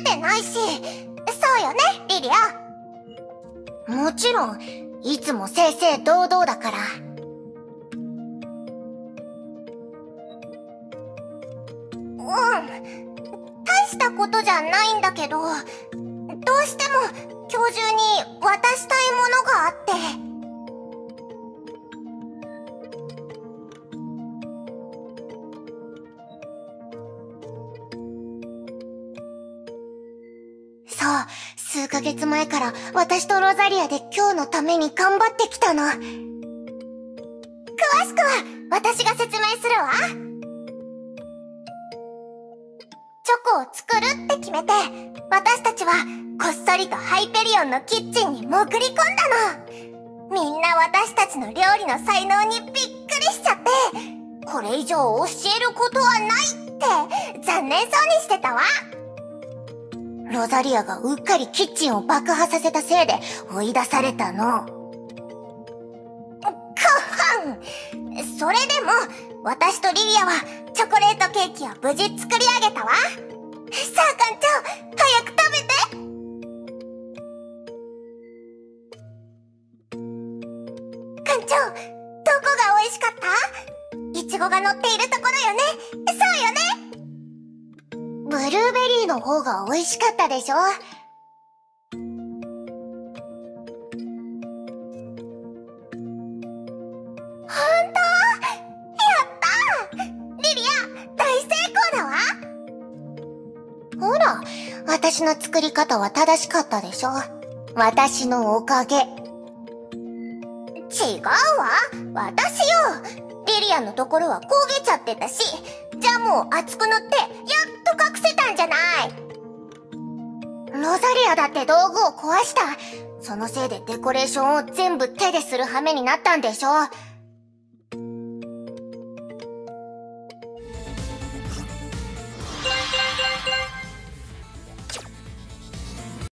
えてないし。そうよね、リリア。もちろん、いつも正々堂々だから。うん。大したことじゃないんだけど、どうしても今日中に渡したいものがあって。そう、数ヶ月前から私とロザリアで今日のために頑張ってきたの。詳しくは私が説明するわ。チョコを作るって決めて、私たちはこっそりとハイペリオンのキッチンに潜り込んだの。みんな私たちの料理の才能にびっくりしちゃって、これ以上教えることはないって残念そうにしてたわ。ロザリアがうっかりキッチンを爆破させたせいで追い出されたの。かはんそれでも、私とリリアはチョコレートケーキを無事作り上げたわ。さあ館長、早く食べて！館長、どこが美味しかった？イチゴが乗っているところよね。そうよね。ブルーベリーの方が美味しかったでしょ？ほんとやった！リリア、大成功だわ！ほら、私の作り方は正しかったでしょ？私のおかげ。違うわ。私よ。リリアのところは焦げちゃってたし、ジャムを厚く塗って、やっと隠せたんじゃないロザリアだって道具を壊した。そのせいでデコレーションを全部手でする羽目になったんでしょ